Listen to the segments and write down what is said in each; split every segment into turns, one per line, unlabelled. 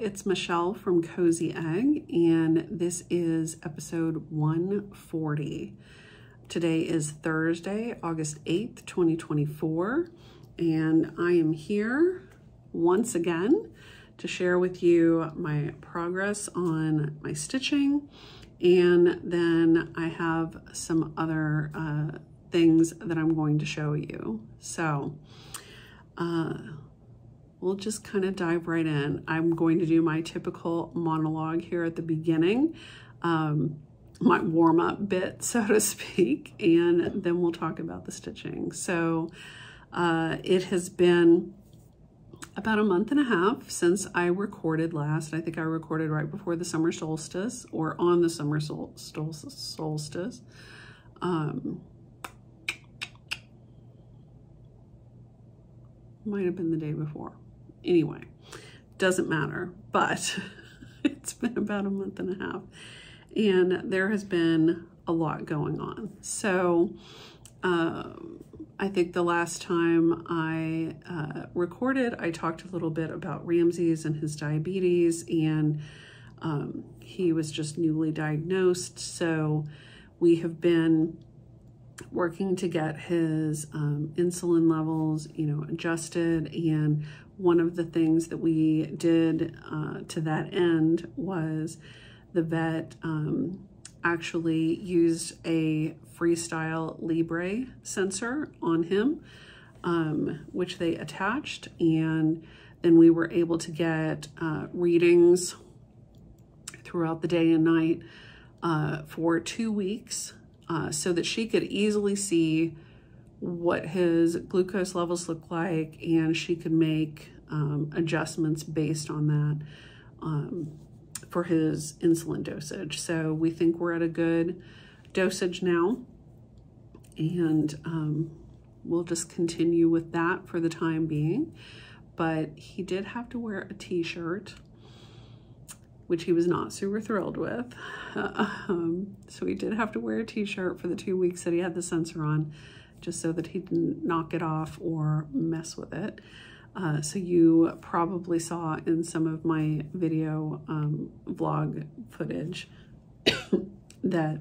It's Michelle from Cozy Egg and this is episode 140. Today is Thursday, August 8th, 2024 and I am here once again to share with you my progress on my stitching and then I have some other uh, things that I'm going to show you. So, uh, we'll just kind of dive right in. I'm going to do my typical monologue here at the beginning, um, my warm-up bit, so to speak, and then we'll talk about the stitching. So uh, it has been about a month and a half since I recorded last. I think I recorded right before the summer solstice or on the summer sol solstice. Um, might have been the day before. Anyway, doesn't matter, but it's been about a month and a half and there has been a lot going on. So uh, I think the last time I uh, recorded, I talked a little bit about Ramses and his diabetes and um, he was just newly diagnosed. So we have been working to get his um, insulin levels, you know, adjusted. And one of the things that we did uh, to that end was the vet um, actually used a Freestyle Libre sensor on him, um, which they attached. And then we were able to get uh, readings throughout the day and night uh, for two weeks uh, so that she could easily see what his glucose levels look like and she could make um, adjustments based on that um, for his insulin dosage. So we think we're at a good dosage now and um, we'll just continue with that for the time being. But he did have to wear a t-shirt which he was not super thrilled with. Um, so he did have to wear a t-shirt for the two weeks that he had the sensor on, just so that he didn't knock it off or mess with it. Uh, so you probably saw in some of my video um, vlog footage that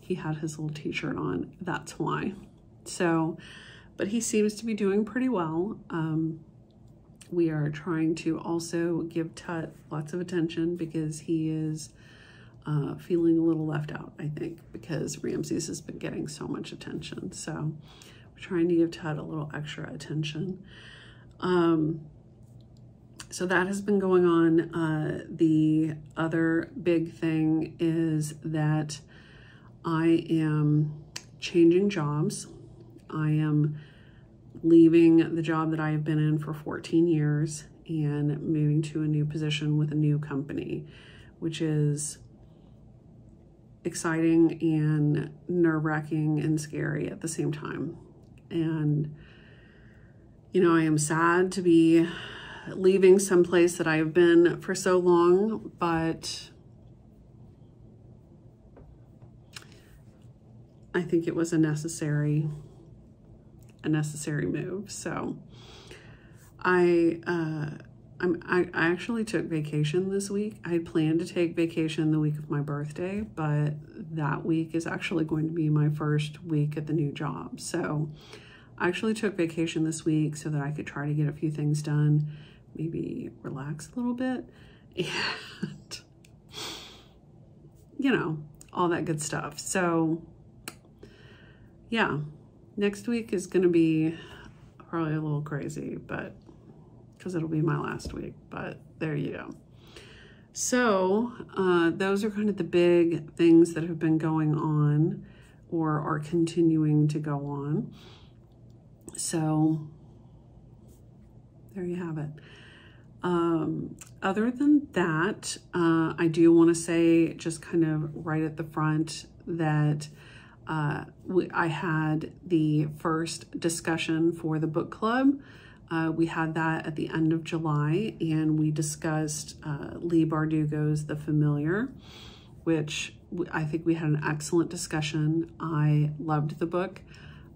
he had his little t-shirt on. That's why. So, but he seems to be doing pretty well. Um, we are trying to also give Tut lots of attention because he is uh, feeling a little left out, I think, because Ramses has been getting so much attention. So we're trying to give Ted a little extra attention. Um, so that has been going on. Uh, the other big thing is that I am changing jobs. I am leaving the job that I have been in for 14 years and moving to a new position with a new company, which is exciting and nerve-wracking and scary at the same time. And, you know, I am sad to be leaving some place that I've been for so long, but I think it was a necessary a necessary move. So I, uh, I'm, I, I actually took vacation this week. I had planned to take vacation the week of my birthday, but that week is actually going to be my first week at the new job. So I actually took vacation this week so that I could try to get a few things done, maybe relax a little bit, and, you know, all that good stuff. So, yeah, next week is going to be probably a little crazy, but because it'll be my last week, but there you go. So uh, those are kind of the big things that have been going on or are continuing to go on. So there you have it. Um, other than that, uh, I do want to say just kind of right at the front that uh, we, I had the first discussion for the book club. Uh, we had that at the end of July and we discussed uh, Leigh Bardugo's The Familiar, which I think we had an excellent discussion. I loved the book.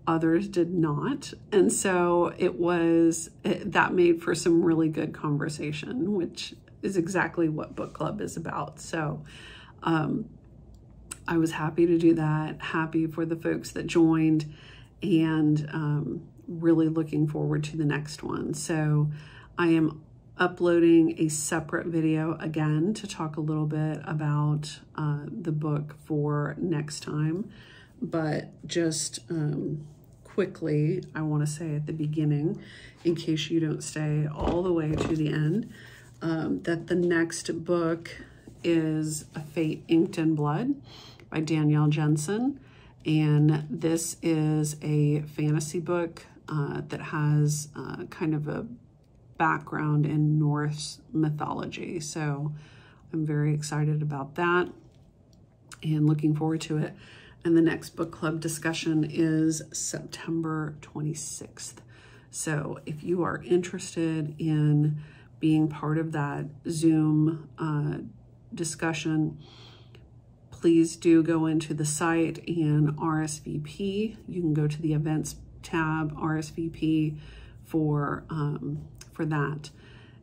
Others did not. And so it was, it, that made for some really good conversation, which is exactly what book club is about. So um, I was happy to do that, happy for the folks that joined, and um, really looking forward to the next one. So I am uploading a separate video again to talk a little bit about uh, the book for next time. But just um, quickly, I want to say at the beginning, in case you don't stay all the way to the end, um, that the next book is A Fate Inked in Blood by Danielle Jensen. And this is a fantasy book uh, that has uh, kind of a background in Norse mythology. So I'm very excited about that and looking forward to it. And the next book club discussion is September 26th. So if you are interested in being part of that Zoom uh, discussion, please do go into the site and RSVP. You can go to the events tab, RSVP for um, for that.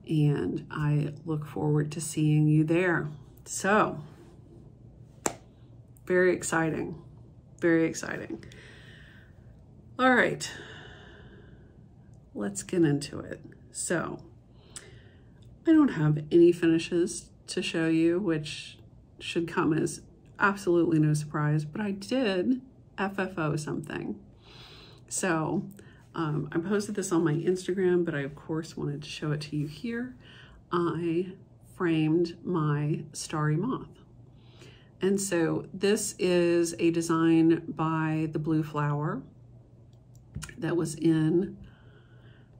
And I look forward to seeing you there. So, very exciting. Very exciting. All right. Let's get into it. So, I don't have any finishes to show you, which should come as absolutely no surprise, but I did FFO something. So um, I posted this on my Instagram, but I of course wanted to show it to you here. I framed my starry moth. And so this is a design by the Blue Flower that was in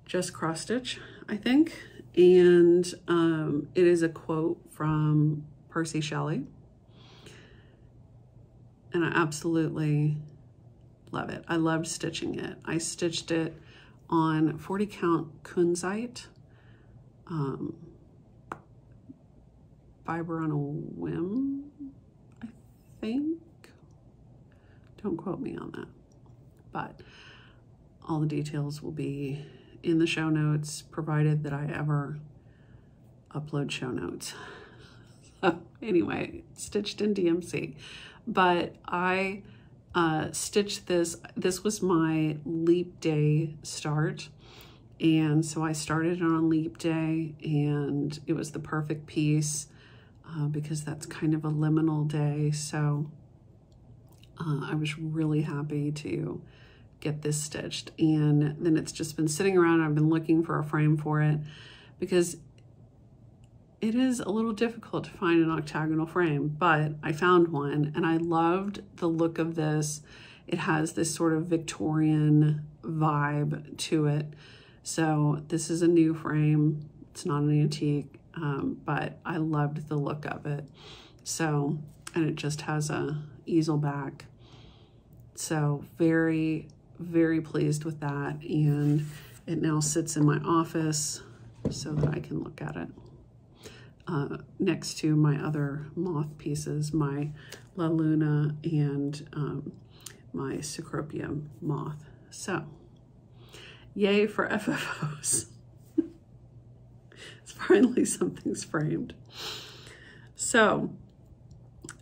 Just Cross Stitch, I think. And um, it is a quote from Percy Shelley. And I absolutely Love it. I loved stitching it. I stitched it on 40 count kunzite, um, fiber on a whim, I think. Don't quote me on that. But all the details will be in the show notes, provided that I ever upload show notes. so anyway, stitched in DMC. But I uh, stitched this. This was my leap day start. And so I started on leap day and it was the perfect piece uh, because that's kind of a liminal day. So uh, I was really happy to get this stitched. And then it's just been sitting around. I've been looking for a frame for it because it is a little difficult to find an octagonal frame, but I found one and I loved the look of this. It has this sort of Victorian vibe to it. So this is a new frame. It's not an antique, um, but I loved the look of it. So, and it just has a easel back. So very, very pleased with that. And it now sits in my office so that I can look at it uh, next to my other moth pieces, my La Luna and um, my Cecropia moth. So, yay for FFOs. it's finally something's framed. So,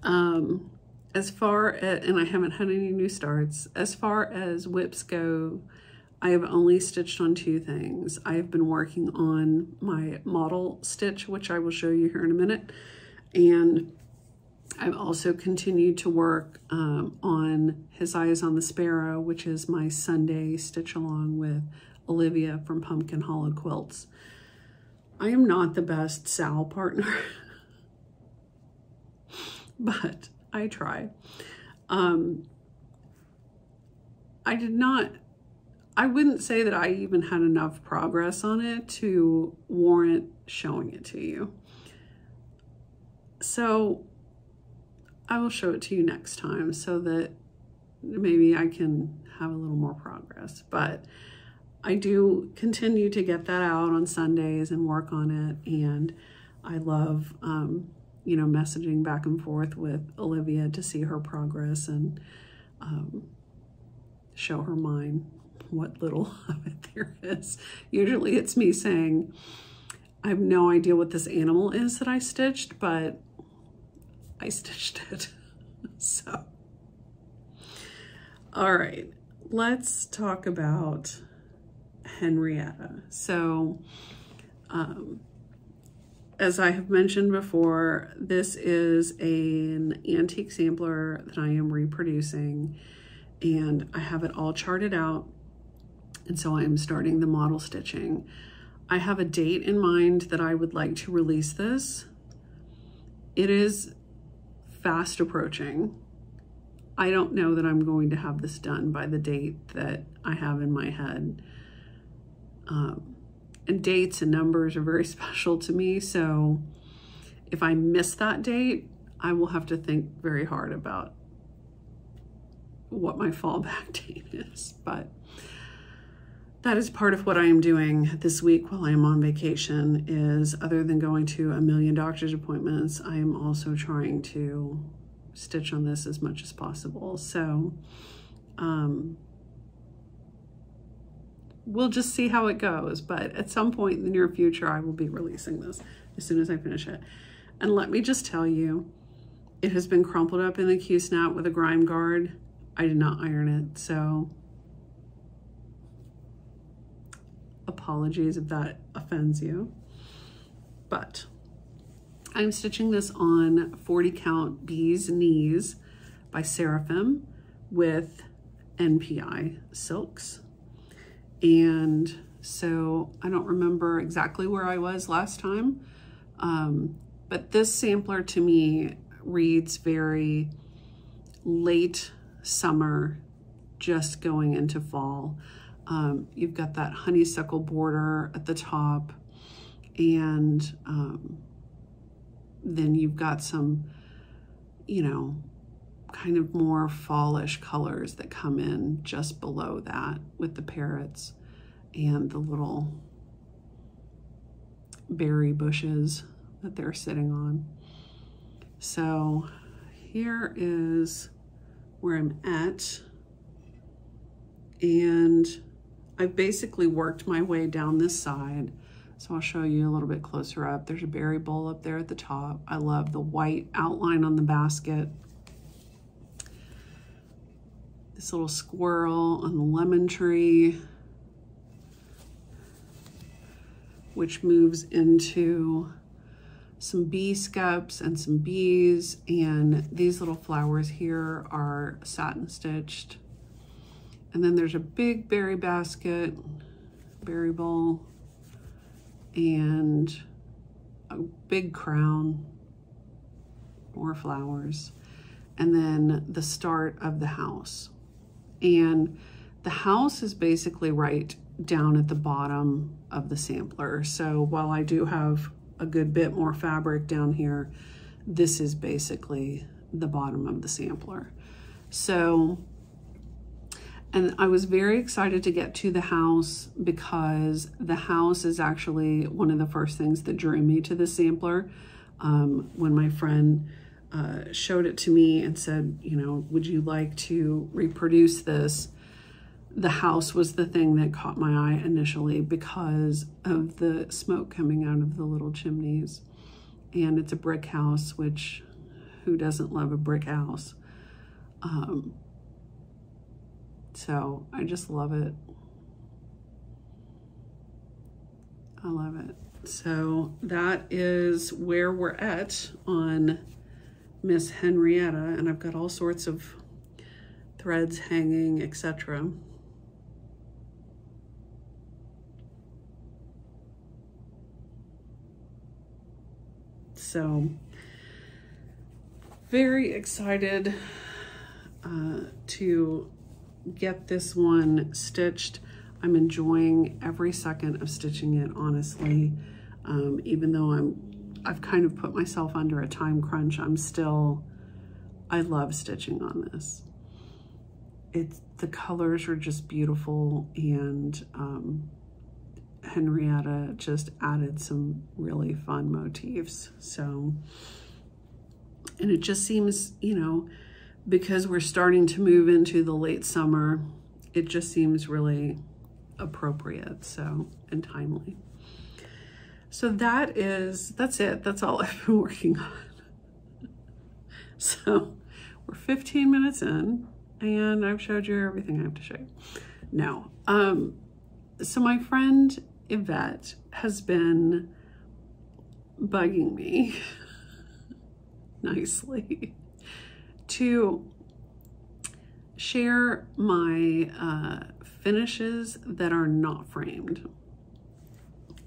um, as far as, and I haven't had any new starts, as far as WIPs go, I have only stitched on two things. I have been working on my model stitch, which I will show you here in a minute. And I've also continued to work um, on His Eyes on the Sparrow, which is my Sunday stitch along with Olivia from Pumpkin Hollow Quilts. I am not the best Sal partner, but I try. Um, I did not I wouldn't say that I even had enough progress on it to warrant showing it to you. So I will show it to you next time so that maybe I can have a little more progress. But I do continue to get that out on Sundays and work on it. And I love, um, you know, messaging back and forth with Olivia to see her progress and um, show her mine what little of it there is. Usually it's me saying, I have no idea what this animal is that I stitched, but I stitched it. so, all right, let's talk about Henrietta. So, um, as I have mentioned before, this is an antique sampler that I am reproducing and I have it all charted out. And so I'm starting the model stitching. I have a date in mind that I would like to release this. It is fast approaching. I don't know that I'm going to have this done by the date that I have in my head. Um, and dates and numbers are very special to me. So if I miss that date, I will have to think very hard about what my fallback date is. But that is part of what I am doing this week while I am on vacation is other than going to a million doctor's appointments, I am also trying to stitch on this as much as possible. So um, we'll just see how it goes. But at some point in the near future, I will be releasing this as soon as I finish it. And let me just tell you, it has been crumpled up in the Q-snap with a grime guard. I did not iron it, so Apologies if that offends you. But I'm stitching this on 40 count Bee's Knees by Seraphim with NPI silks. And so I don't remember exactly where I was last time, um, but this sampler to me reads very late summer, just going into fall. Um, you've got that honeysuckle border at the top and um, then you've got some, you know, kind of more fallish colors that come in just below that with the parrots and the little berry bushes that they're sitting on. So here is where I'm at. And I've basically worked my way down this side. So I'll show you a little bit closer up. There's a berry bowl up there at the top. I love the white outline on the basket. This little squirrel on the lemon tree, which moves into some bee skeps and some bees. And these little flowers here are satin stitched. And then there's a big berry basket, berry bowl, and a big crown, more flowers, and then the start of the house. And the house is basically right down at the bottom of the sampler. So while I do have a good bit more fabric down here, this is basically the bottom of the sampler. So and I was very excited to get to the house because the house is actually one of the first things that drew me to the sampler. Um, when my friend uh, showed it to me and said, you know, would you like to reproduce this? The house was the thing that caught my eye initially because of the smoke coming out of the little chimneys. And it's a brick house, which who doesn't love a brick house? Um, so I just love it. I love it. So that is where we're at on Miss Henrietta, and I've got all sorts of threads hanging, etc. So very excited uh, to get this one stitched. I'm enjoying every second of stitching it, honestly. Um, even though I'm, I've kind of put myself under a time crunch, I'm still, I love stitching on this. It's, the colors are just beautiful and um, Henrietta just added some really fun motifs. So, and it just seems, you know, because we're starting to move into the late summer, it just seems really appropriate, so, and timely. so that is, that's it. That's all I've been working on. So we're 15 minutes in and I've showed you everything I have to show you. No. Um, so my friend Yvette has been bugging me nicely to share my uh, finishes that are not framed.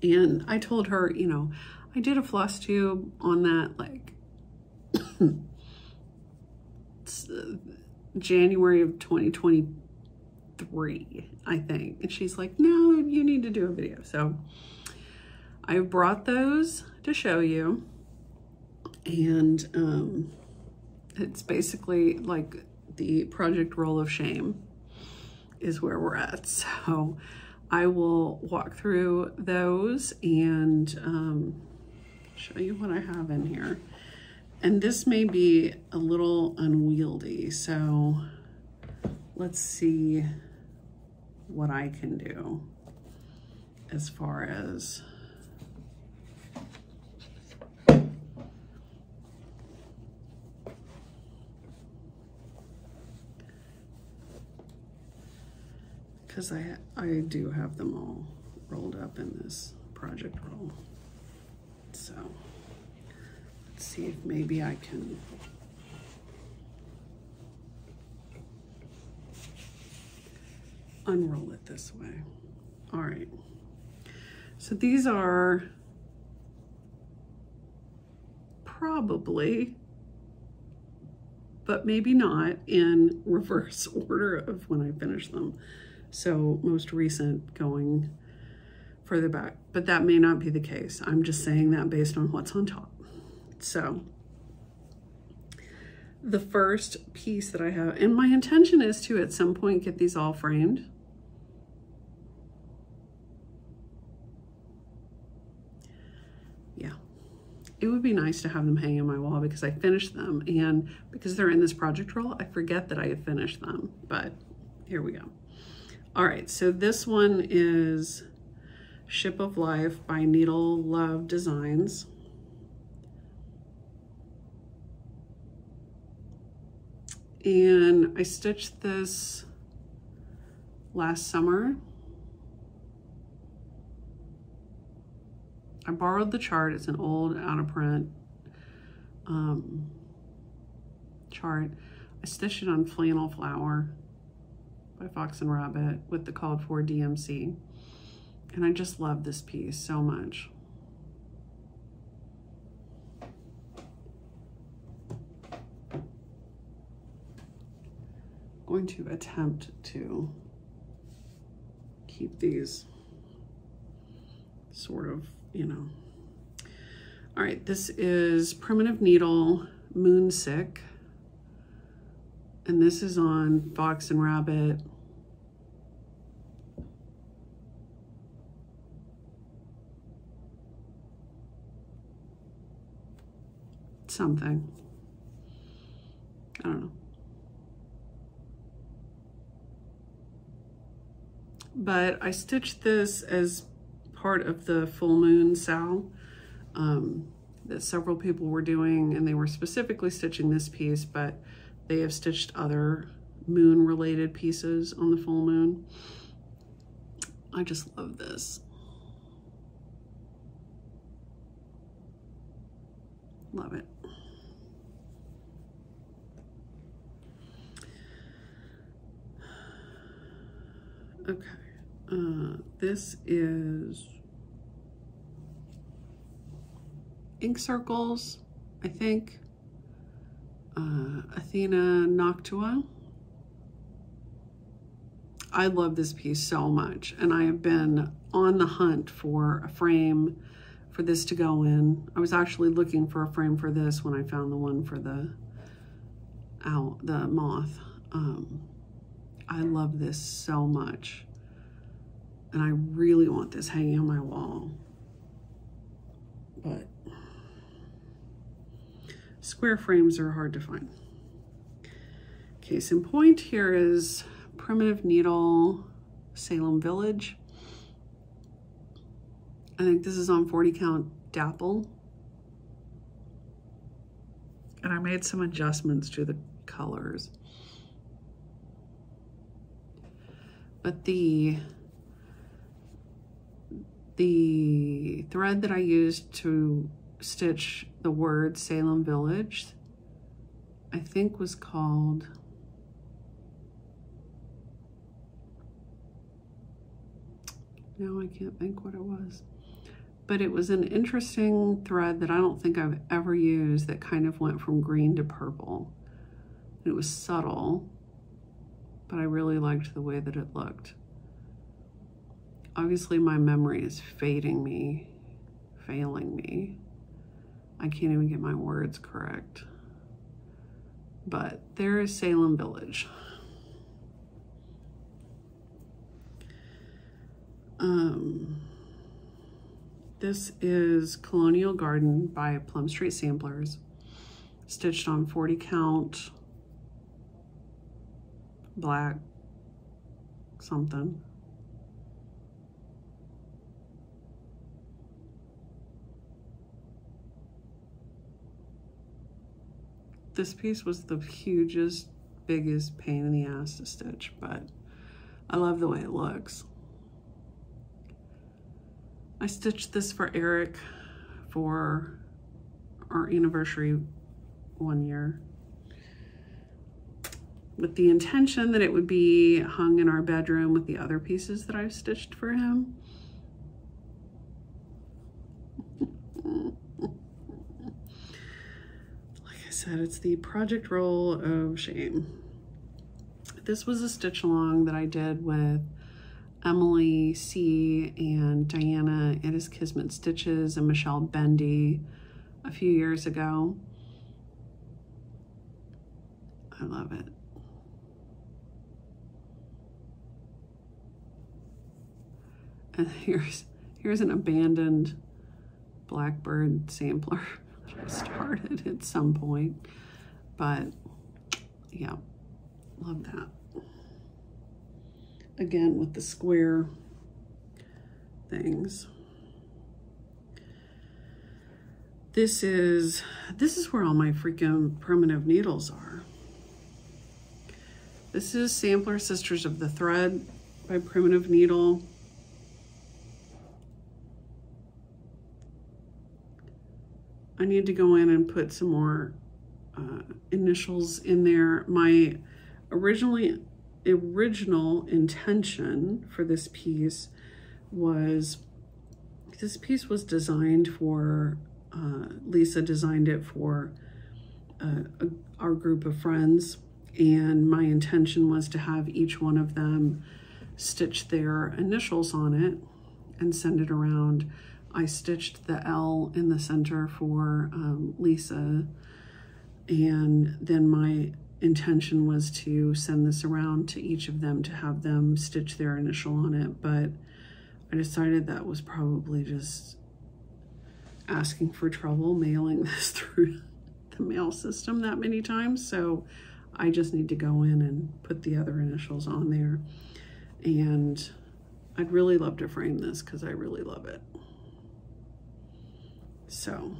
And I told her, you know, I did a floss tube on that like January of 2023, I think. And she's like, no, you need to do a video. So I brought those to show you. And um, it's basically like the project roll of shame is where we're at. So I will walk through those and um, show you what I have in here. And this may be a little unwieldy, so let's see what I can do as far as because I, I do have them all rolled up in this project roll. So let's see if maybe I can unroll it this way. All right. So these are probably, but maybe not in reverse order of when I finish them. So most recent going further back, but that may not be the case. I'm just saying that based on what's on top. So the first piece that I have, and my intention is to at some point get these all framed. Yeah, it would be nice to have them hang on my wall because I finished them and because they're in this project roll, I forget that I have finished them, but here we go. All right, so this one is Ship of Life by Needle Love Designs. And I stitched this last summer. I borrowed the chart. It's an old out of print um, chart. I stitched it on flannel flower by Fox and Rabbit with the called for DMC. And I just love this piece so much. going to attempt to keep these sort of, you know. All right, this is Primitive Needle Moon Sick and this is on Fox and Rabbit. Something. I don't know. But I stitched this as part of the full moon sal um, that several people were doing and they were specifically stitching this piece, but they have stitched other moon related pieces on the full moon. I just love this. Love it. Okay, uh, this is ink circles, I think uh, Athena Noctua. I love this piece so much and I have been on the hunt for a frame for this to go in. I was actually looking for a frame for this when I found the one for the out the moth. Um, I love this so much and I really want this hanging on my wall. But Square frames are hard to find. Case in point, here is Primitive Needle Salem Village. I think this is on 40 count dapple. And I made some adjustments to the colors. But the the thread that I used to stitch the word Salem Village, I think was called now I can't think what it was. But it was an interesting thread that I don't think I've ever used that kind of went from green to purple. It was subtle, but I really liked the way that it looked. Obviously my memory is fading me, failing me. I can't even get my words correct. But there is Salem Village. Um, this is Colonial Garden by Plum Street Samplers, stitched on 40 count black something. This piece was the hugest, biggest pain in the ass to stitch, but I love the way it looks. I stitched this for Eric for our anniversary one year with the intention that it would be hung in our bedroom with the other pieces that I've stitched for him. like I said, it's the project roll of shame. This was a stitch along that I did with Emily C. and Diana It is Kismet Stitches and Michelle Bendy a few years ago. I love it. And here's here's an abandoned Blackbird sampler that I started at some point. But yeah, love that again with the square things. This is, this is where all my freaking primitive needles are. This is Sampler Sisters of the Thread by Primitive Needle. I need to go in and put some more uh, initials in there. My originally original intention for this piece was, this piece was designed for, uh, Lisa designed it for uh, our group of friends and my intention was to have each one of them stitch their initials on it and send it around. I stitched the L in the center for um, Lisa and then my intention was to send this around to each of them to have them stitch their initial on it, but I decided that was probably just asking for trouble mailing this through the mail system that many times. So I just need to go in and put the other initials on there. And I'd really love to frame this because I really love it. So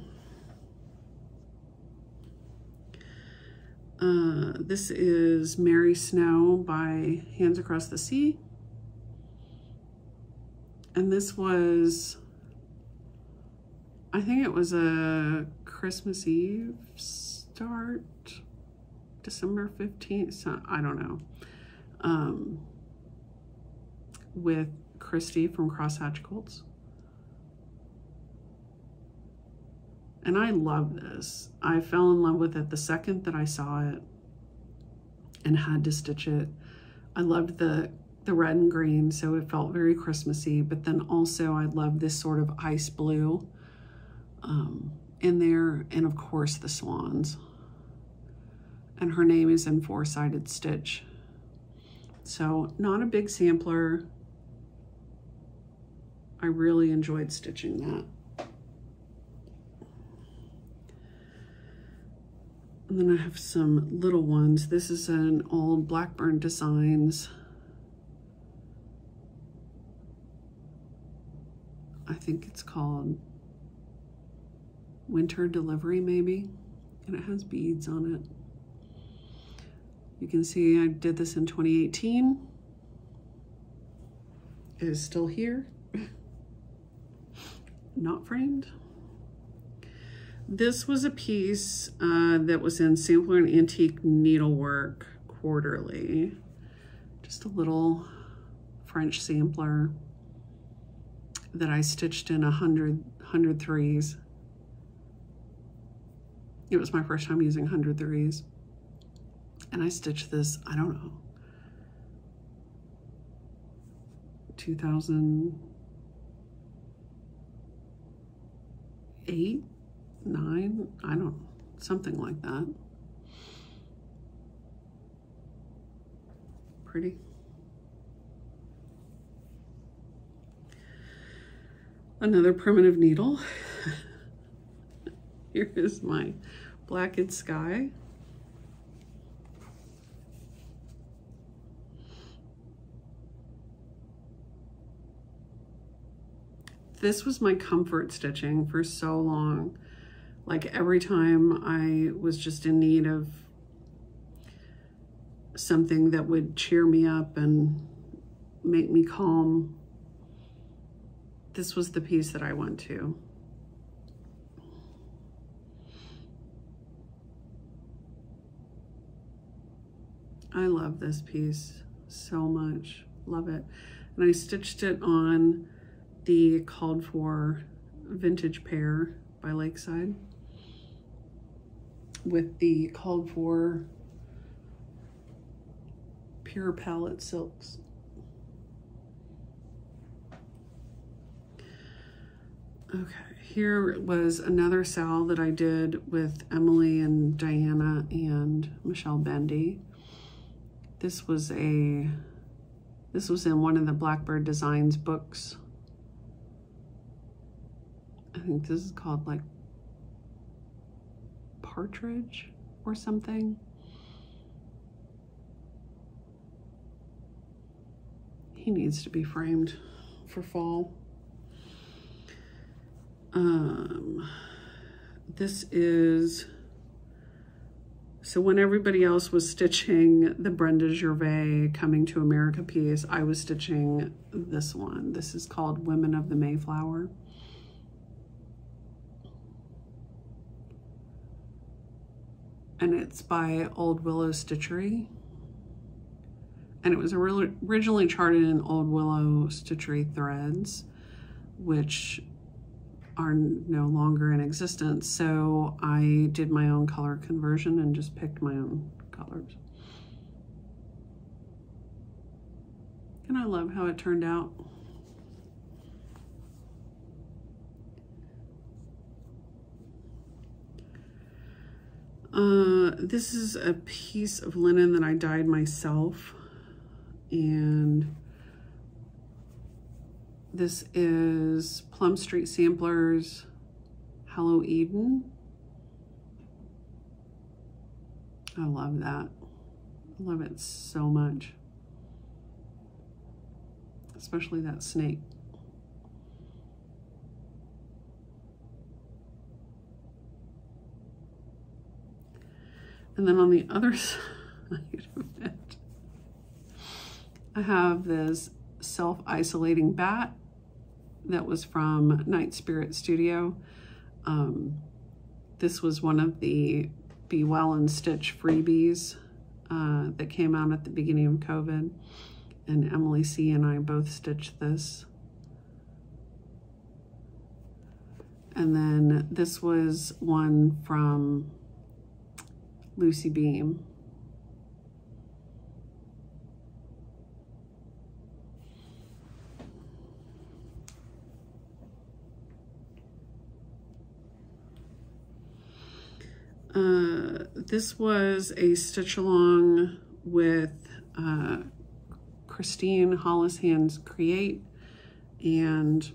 Uh, this is Mary Snow by Hands Across the Sea. And this was, I think it was a Christmas Eve start, December 15th, so I don't know, um, with Christy from Crosshatch Quilts. And I love this. I fell in love with it the second that I saw it and had to stitch it. I loved the the red and green, so it felt very Christmassy, but then also I love this sort of ice blue um, in there, and of course the swans. And her name is in four-sided stitch. So not a big sampler. I really enjoyed stitching that. And then I have some little ones. This is an old Blackburn Designs. I think it's called Winter Delivery maybe, and it has beads on it. You can see I did this in 2018. It is still here, not framed. This was a piece uh, that was in Sampler and Antique Needlework Quarterly. Just a little French sampler that I stitched in a hundred, hundred threes. It was my first time using hundred threes. And I stitched this, I don't know, 2008, nine, I don't, something like that. Pretty. Another primitive needle. Here is my blackened sky. This was my comfort stitching for so long. Like every time I was just in need of something that would cheer me up and make me calm, this was the piece that I went to. I love this piece so much. Love it. And I stitched it on the called for vintage pear by Lakeside with the called for pure palette silks. Okay, here was another sal that I did with Emily and Diana and Michelle Bendy. This was a, this was in one of the Blackbird Designs books. I think this is called like Partridge or something. He needs to be framed for fall. Um, this is, so when everybody else was stitching the Brenda Gervais Coming to America piece, I was stitching this one. This is called Women of the Mayflower. And it's by Old Willow Stitchery. And it was originally charted in Old Willow Stitchery threads, which are no longer in existence. So I did my own color conversion and just picked my own colors. And I love how it turned out. Uh, this is a piece of linen that I dyed myself and this is Plum Street Samplers Hello Eden. I love that. I love it so much. Especially that snake. And then on the other side of it, I have this self-isolating bat that was from Night Spirit Studio. Um, this was one of the Be Well and Stitch freebies uh, that came out at the beginning of COVID. And Emily C. and I both stitched this. And then this was one from Lucy Beam. Uh, this was a stitch along with uh, Christine Hollis Hands Create and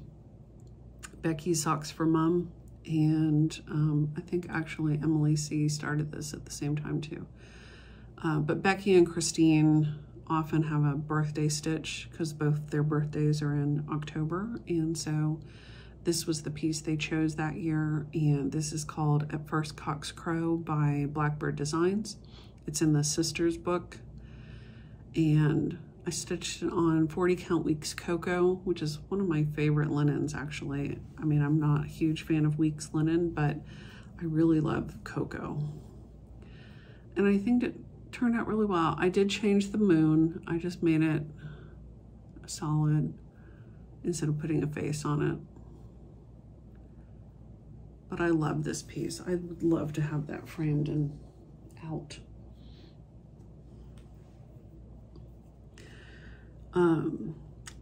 Becky Socks for Mom. And um, I think actually Emily C started this at the same time too. Uh, but Becky and Christine often have a birthday stitch because both their birthdays are in October. And so this was the piece they chose that year, and this is called At First Cock's Crow by Blackbird Designs. It's in the Sisters book, and I stitched it on 40 count weeks cocoa, which is one of my favorite linens actually. I mean, I'm not a huge fan of weeks linen, but I really love cocoa. And I think it turned out really well. I did change the moon. I just made it solid instead of putting a face on it. But I love this piece. I would love to have that framed and out. Um,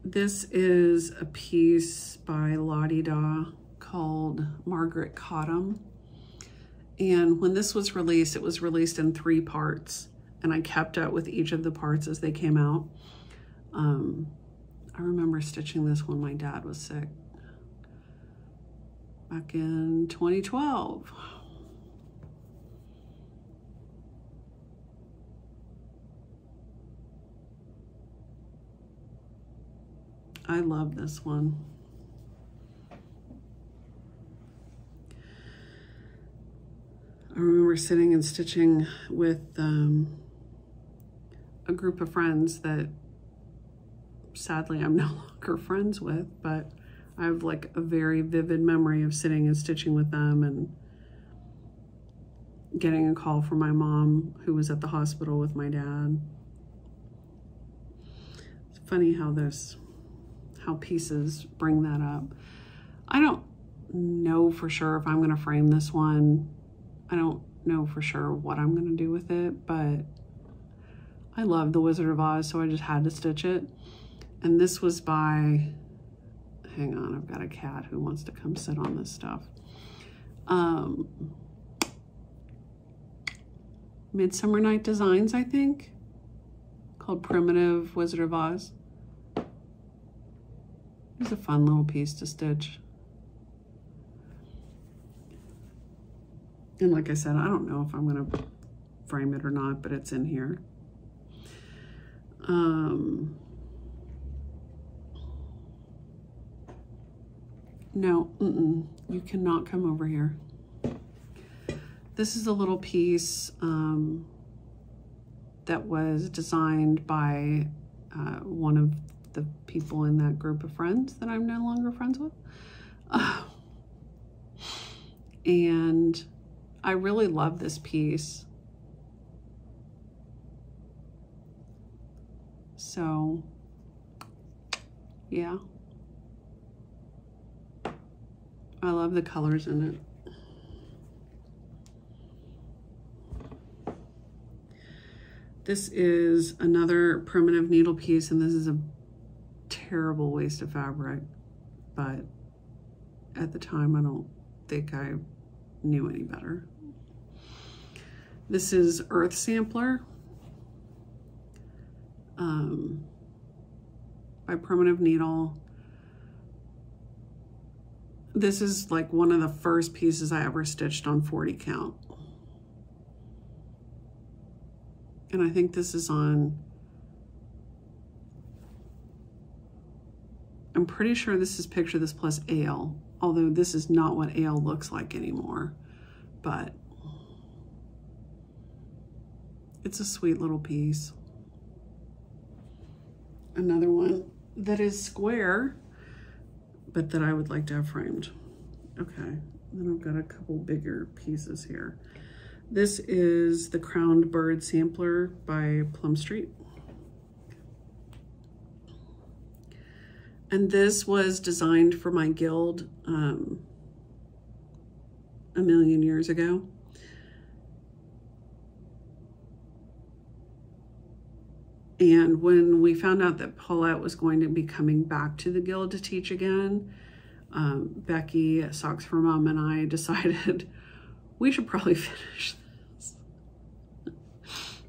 this is a piece by Lottie Da called Margaret Cottam. And when this was released, it was released in three parts. And I kept up with each of the parts as they came out. Um, I remember stitching this when my dad was sick back in 2012. I love this one. I remember sitting and stitching with um, a group of friends that sadly I'm no longer friends with, but I have like a very vivid memory of sitting and stitching with them and getting a call from my mom who was at the hospital with my dad. It's funny how this how pieces bring that up. I don't know for sure if I'm going to frame this one. I don't know for sure what I'm going to do with it, but I love The Wizard of Oz, so I just had to stitch it. And this was by, hang on, I've got a cat who wants to come sit on this stuff. Um, Midsummer Night Designs, I think, called Primitive Wizard of Oz. It's a fun little piece to stitch. And like I said, I don't know if I'm going to frame it or not, but it's in here. Um, no, mm -mm, you cannot come over here. This is a little piece um, that was designed by uh, one of the people in that group of friends that I'm no longer friends with. Uh, and I really love this piece. So, yeah. I love the colors in it. This is another primitive needle piece, and this is a terrible waste of fabric, but at the time, I don't think I knew any better. This is Earth Sampler um, by Primitive Needle. This is like one of the first pieces I ever stitched on 40 count. And I think this is on I'm pretty sure this is picture this plus ale, although this is not what ale looks like anymore, but it's a sweet little piece. Another one that is square, but that I would like to have framed. Okay, then I've got a couple bigger pieces here. This is the Crowned Bird Sampler by Plum Street. And this was designed for my guild um, a million years ago. And when we found out that Paulette was going to be coming back to the guild to teach again, um, Becky, Socks for Mom, and I decided we should probably finish this.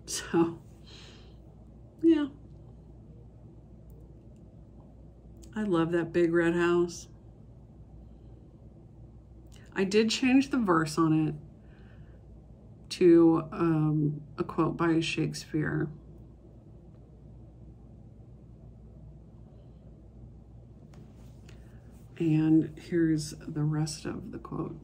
so, yeah. I love that big red house. I did change the verse on it to um, a quote by Shakespeare. And here's the rest of the quote.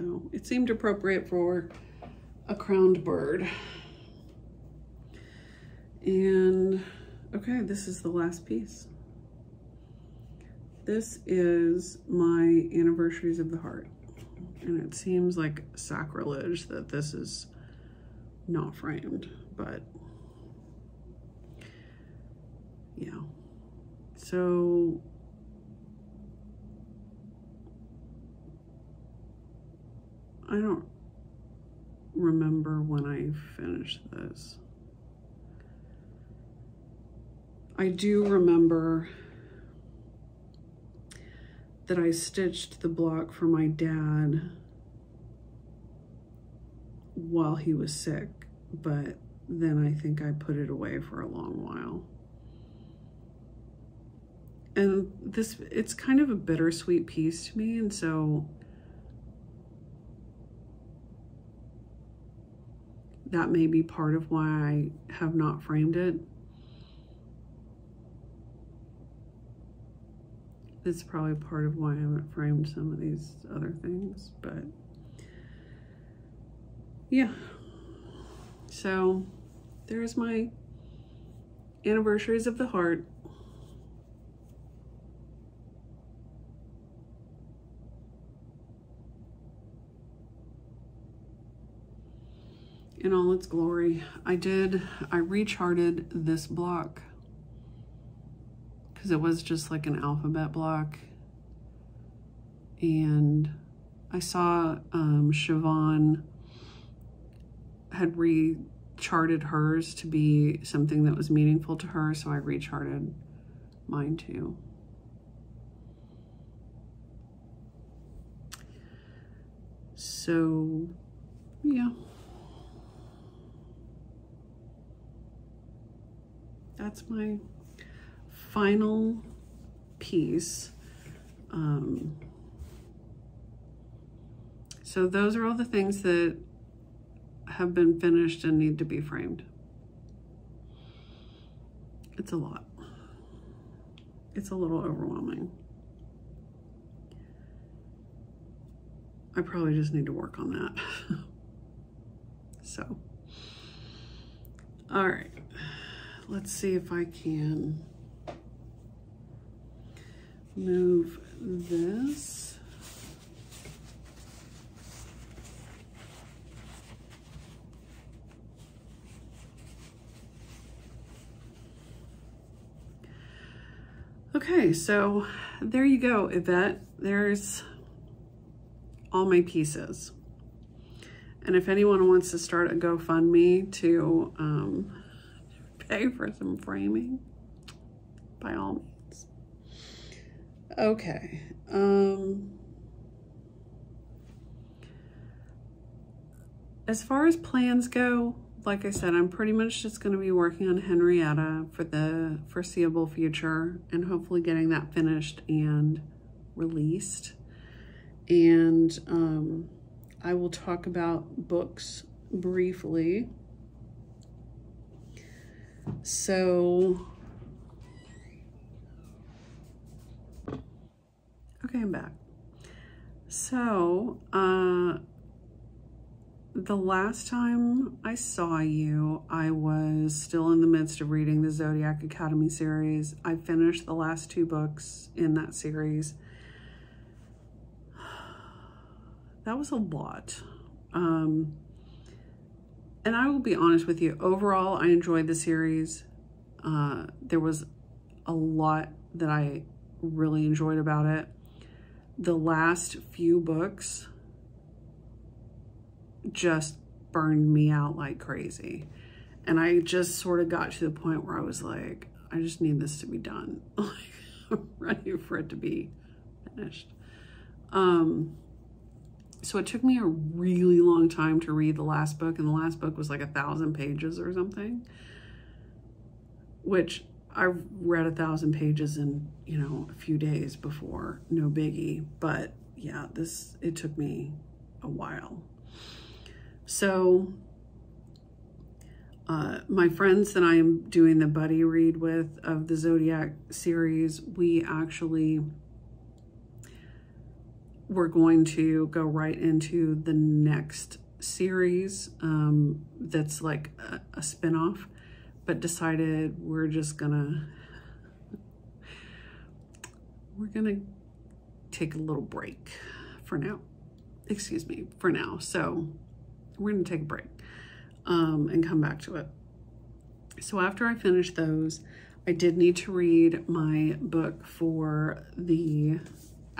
So it seemed appropriate for a crowned bird. And okay, this is the last piece. This is my Anniversaries of the Heart. And it seems like sacrilege that this is not framed, but yeah. So I don't remember when I finished this. I do remember that I stitched the block for my dad while he was sick, but then I think I put it away for a long while. And this, it's kind of a bittersweet piece to me, and so that may be part of why I have not framed it. It's probably part of why I haven't framed some of these other things, but yeah. So there's my anniversaries of the heart. In all its glory. I did, I recharted this block because it was just like an alphabet block. And I saw um, Siobhan had recharted hers to be something that was meaningful to her, so I recharted mine too. So, yeah. That's my final piece. Um, so those are all the things that have been finished and need to be framed. It's a lot. It's a little overwhelming. I probably just need to work on that. so, all right, let's see if I can move this. Okay, so there you go, Yvette. There's all my pieces. And if anyone wants to start a GoFundMe to um, pay for some framing, by all means. Okay. Um, as far as plans go, like I said, I'm pretty much just going to be working on Henrietta for the foreseeable future and hopefully getting that finished and released. And um, I will talk about books briefly. So, okay, I'm back. So, uh, the last time I saw you, I was still in the midst of reading the Zodiac Academy series. I finished the last two books in that series. That was a lot. Um, and I will be honest with you, overall, I enjoyed the series. Uh, there was a lot that I really enjoyed about it. The last few books just burned me out like crazy. And I just sort of got to the point where I was like, I just need this to be done. I'm ready for it to be finished. Um, so it took me a really long time to read the last book, and the last book was like a thousand pages or something, which I've read a thousand pages in, you know, a few days before, no biggie. But yeah, this, it took me a while. So uh, my friends that I'm doing the buddy read with of the Zodiac series, we actually were going to go right into the next series um, that's like a, a spinoff, but decided we're just gonna, we're gonna take a little break for now. Excuse me, for now. So we're gonna take a break um, and come back to it. So after I finished those, I did need to read my book for the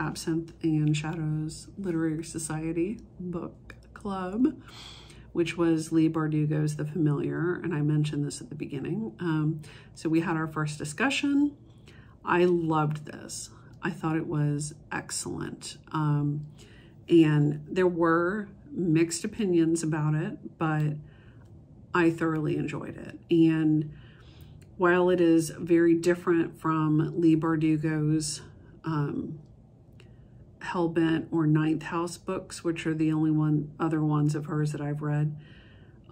Absinthe and Shadows Literary Society book club, which was Leigh Bardugo's The Familiar, and I mentioned this at the beginning. Um, so we had our first discussion. I loved this. I thought it was excellent. Um, and there were mixed opinions about it, but I thoroughly enjoyed it. And while it is very different from Leigh Bardugo's um, Hellbent or Ninth House books, which are the only one other ones of hers that I've read,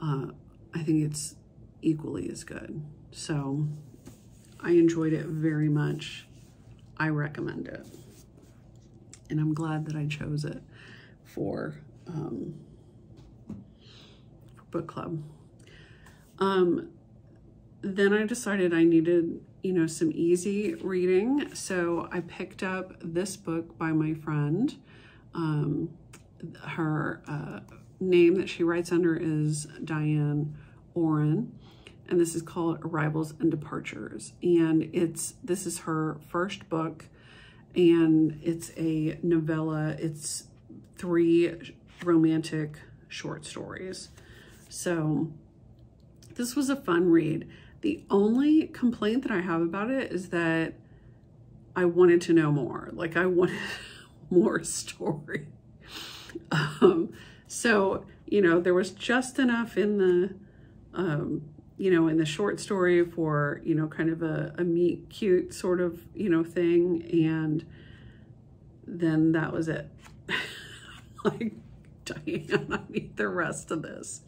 uh, I think it's equally as good. So I enjoyed it very much. I recommend it. And I'm glad that I chose it for, um, for book club. Um, then I decided I needed, you know, some easy reading. So I picked up this book by my friend. Um, her uh, name that she writes under is Diane Oren. And this is called Arrivals and Departures. And it's this is her first book. And it's a novella. It's three romantic short stories. So this was a fun read. The only complaint that I have about it is that I wanted to know more. Like I wanted more story. Um, so, you know, there was just enough in the, um, you know, in the short story for, you know, kind of a, a meet cute sort of, you know, thing. And then that was it. like, Diane, I need the rest of this.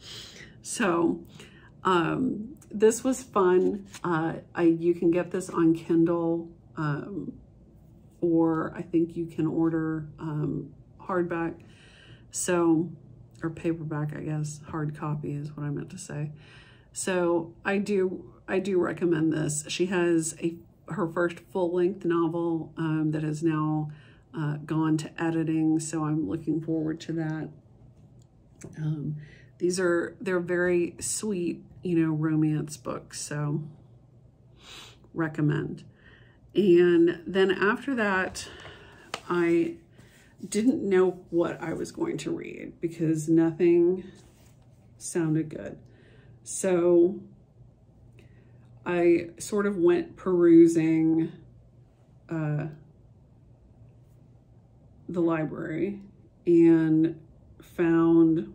So, um, this was fun. Uh, I, you can get this on Kindle um, or I think you can order um, hardback. So, or paperback, I guess. Hard copy is what I meant to say. So I do, I do recommend this. She has a her first full-length novel um, that has now uh, gone to editing, so I'm looking forward to that. Um, these are, they're very sweet, you know, romance books, so recommend. And then after that, I didn't know what I was going to read because nothing sounded good. So I sort of went perusing uh, the library and found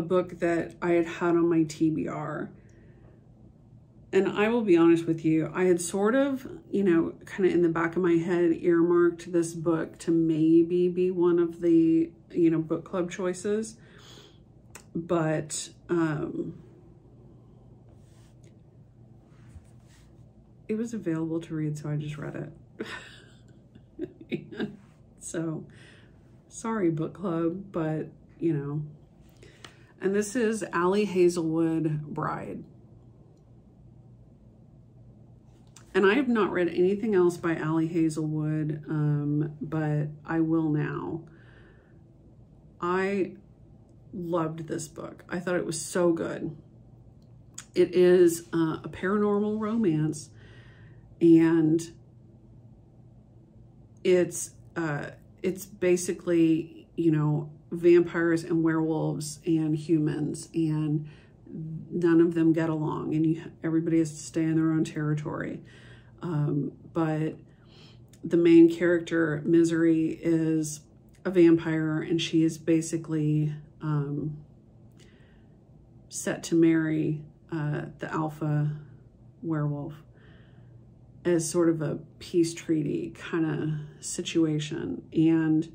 a book that I had had on my TBR. And I will be honest with you, I had sort of, you know, kind of in the back of my head earmarked this book to maybe be one of the, you know, book club choices. But, um, it was available to read, so I just read it. so, sorry, book club, but, you know, and this is Ali Hazelwood Bride. And I have not read anything else by Ali Hazelwood, um, but I will now. I loved this book. I thought it was so good. It is uh, a paranormal romance and it's uh, it's basically, you know, vampires and werewolves and humans and none of them get along and you, everybody has to stay in their own territory. Um, but the main character, Misery, is a vampire and she is basically um, set to marry uh, the alpha werewolf as sort of a peace treaty kind of situation. And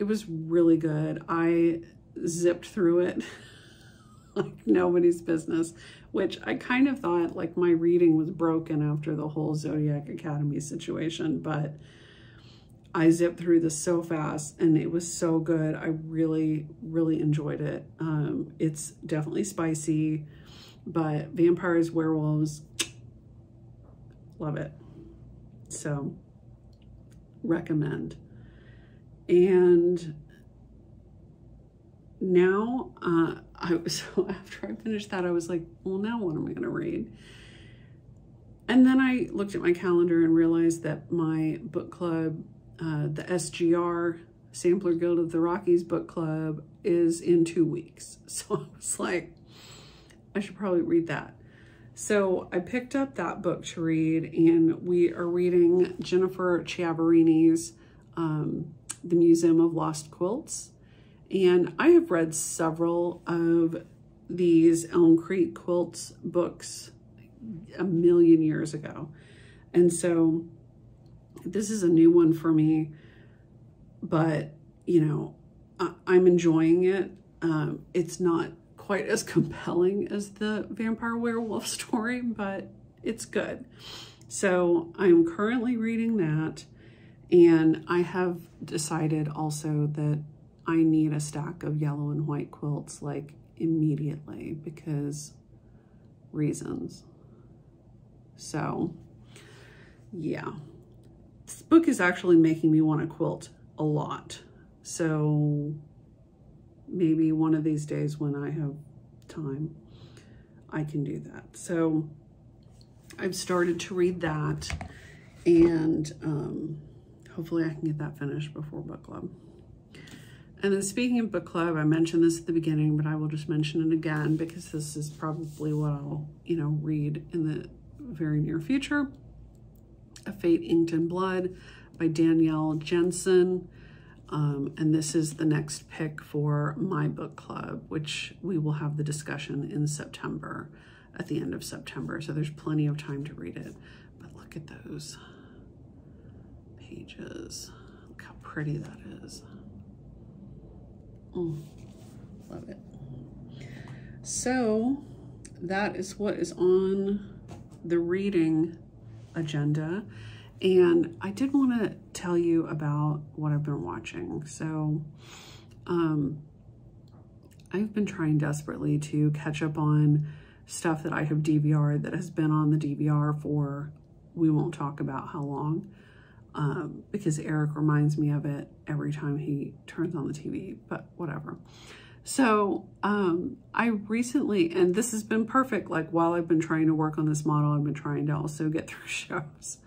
it was really good. I zipped through it like nobody's business, which I kind of thought like my reading was broken after the whole Zodiac Academy situation, but I zipped through this so fast and it was so good. I really, really enjoyed it. Um, it's definitely spicy, but vampires, werewolves, love it. So recommend. And now, uh, I so after I finished that, I was like, well, now what am I going to read? And then I looked at my calendar and realized that my book club, uh, the SGR, Sampler Guild of the Rockies book club, is in two weeks. So I was like, I should probably read that. So I picked up that book to read, and we are reading Jennifer Chiaverini's um, The Museum of Lost Quilts. And I have read several of these Elm Creek Quilts books a million years ago. And so this is a new one for me, but you know, I, am enjoying it. Um, it's not quite as compelling as the vampire werewolf story, but it's good. So I'm currently reading that. And I have decided also that I need a stack of yellow and white quilts like immediately because reasons. So yeah, this book is actually making me want to quilt a lot. So maybe one of these days when I have time, I can do that. So I've started to read that and um, hopefully I can get that finished before book club. And then speaking of book club, I mentioned this at the beginning, but I will just mention it again because this is probably what I'll, you know, read in the very near future. A Fate Inked in Blood by Danielle Jensen. Um, and this is the next pick for my book club, which we will have the discussion in September, at the end of September. So there's plenty of time to read it. But look at those pages. Look how pretty that is. Mm, love it. So that is what is on the reading agenda. And I did want to tell you about what I've been watching. So um, I've been trying desperately to catch up on stuff that I have DVR'd that has been on the DVR for, we won't talk about how long um, because Eric reminds me of it every time he turns on the TV, but whatever. So um, I recently, and this has been perfect, like while I've been trying to work on this model, I've been trying to also get through shows.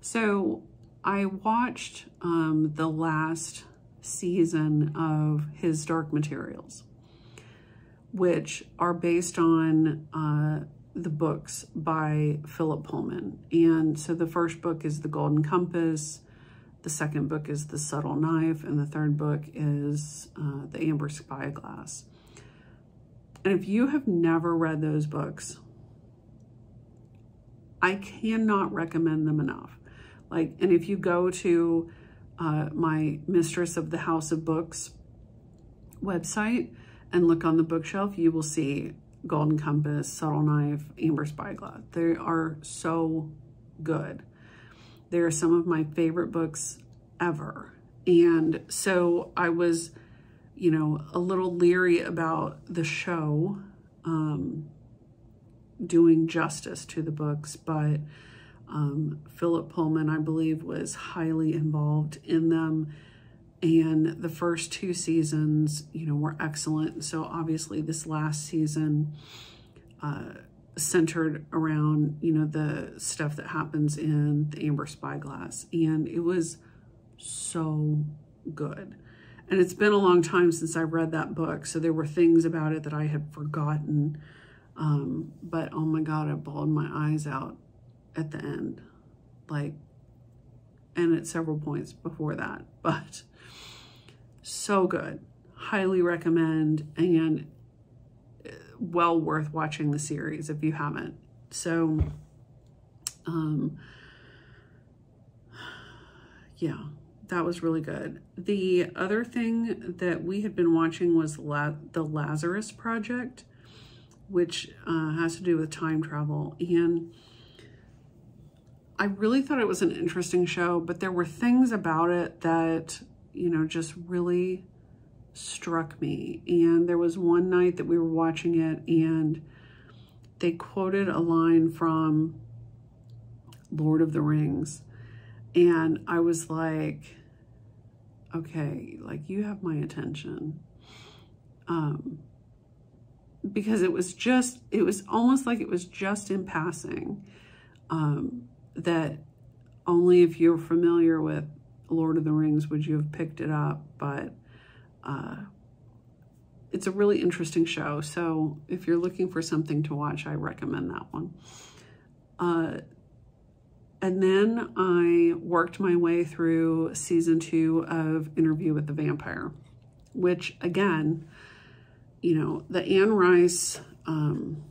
So I watched um, the last season of his Dark Materials, which are based on uh, the books by Philip Pullman. And so the first book is The Golden Compass, the second book is The Subtle Knife, and the third book is uh, The Amber Spyglass. And if you have never read those books, I cannot recommend them enough. Like, and if you go to uh, my Mistress of the House of Books website and look on the bookshelf, you will see Golden Compass, Subtle Knife, Amber Spyglass. They are so good. They are some of my favorite books ever. And so I was, you know, a little leery about the show um, doing justice to the books, but um, Philip Pullman, I believe, was highly involved in them and the first two seasons, you know, were excellent. So obviously this last season uh, centered around, you know, the stuff that happens in the Amber Spyglass. And it was so good. And it's been a long time since I read that book. So there were things about it that I had forgotten. Um, but oh my God, I bawled my eyes out at the end. Like, and at several points before that. But so good. Highly recommend and uh, well worth watching the series if you haven't. So, um, yeah, that was really good. The other thing that we had been watching was La the Lazarus Project, which uh, has to do with time travel. And I really thought it was an interesting show, but there were things about it that, you know, just really struck me. And there was one night that we were watching it and they quoted a line from Lord of the Rings. And I was like, okay, like you have my attention. Um, because it was just, it was almost like it was just in passing um, that only if you're familiar with Lord of the Rings would you have picked it up. But uh, it's a really interesting show. So if you're looking for something to watch, I recommend that one. Uh, and then I worked my way through season two of Interview with the Vampire, which again, you know, the Anne Rice um,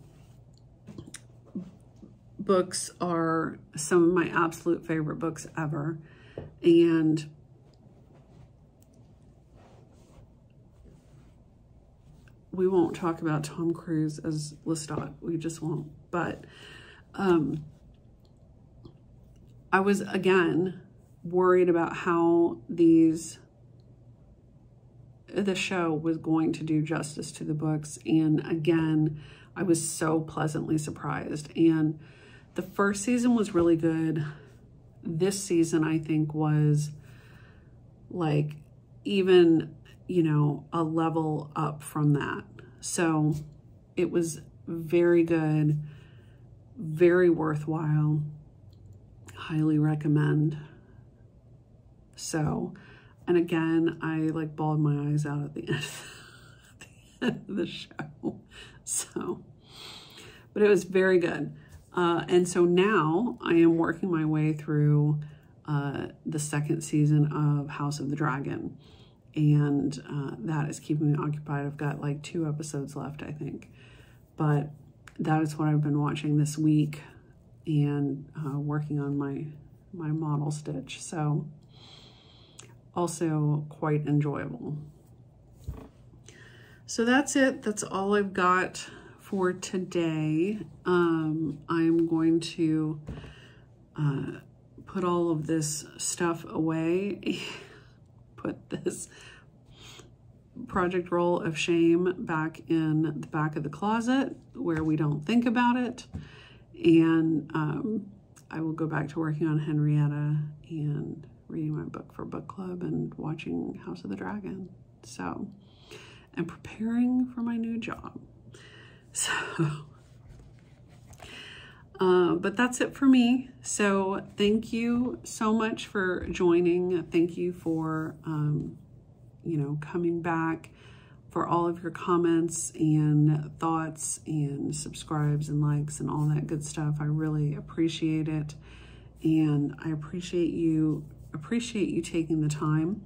books are some of my absolute favorite books ever. And we won't talk about Tom Cruise as Lestat. We just won't. But um, I was, again, worried about how these the show was going to do justice to the books. And again, I was so pleasantly surprised. And the first season was really good. This season, I think, was like even, you know, a level up from that. So it was very good, very worthwhile highly recommend. So, and again, I like bawled my eyes out at the end, at the, end of the show. So, but it was very good. Uh, and so now I am working my way through uh, the second season of House of the Dragon. And uh, that is keeping me occupied. I've got like two episodes left, I think. But that is what I've been watching this week and uh, working on my, my model stitch. So also quite enjoyable. So that's it. That's all I've got for today. Um, I'm going to uh, put all of this stuff away, put this project roll of shame back in the back of the closet where we don't think about it. And um, I will go back to working on Henrietta and reading my book for book club and watching House of the Dragon. So, and preparing for my new job. So, uh, but that's it for me. So thank you so much for joining. Thank you for, um, you know, coming back for all of your comments and thoughts and subscribes and likes and all that good stuff. I really appreciate it. And I appreciate you, appreciate you taking the time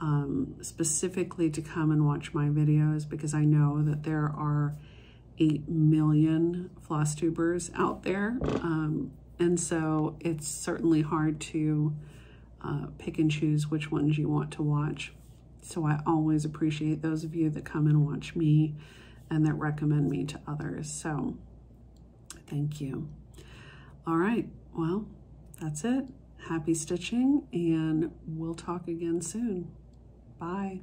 um, specifically to come and watch my videos because I know that there are 8 million floss tubers out there. Um, and so it's certainly hard to uh, pick and choose which ones you want to watch. So I always appreciate those of you that come and watch me and that recommend me to others. So thank you. All right, well, that's it. Happy stitching and we'll talk again soon. Bye.